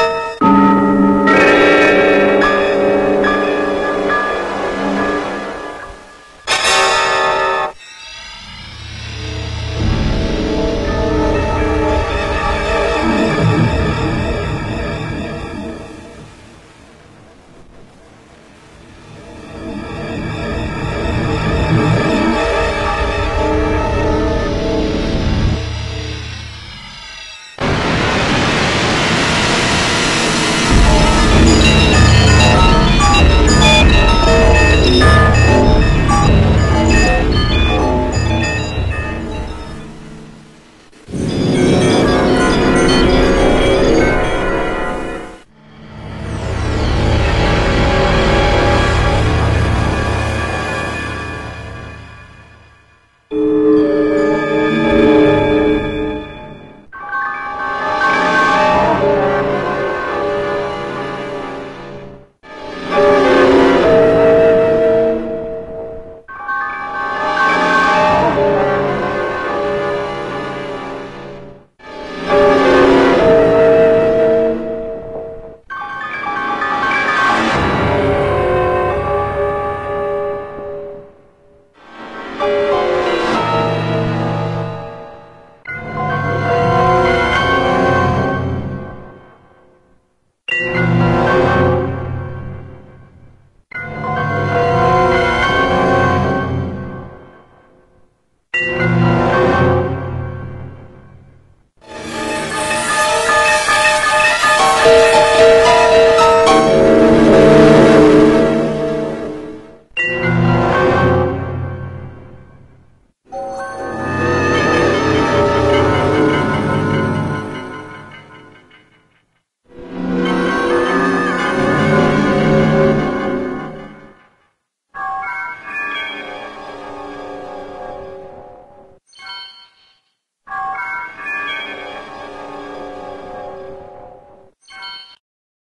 you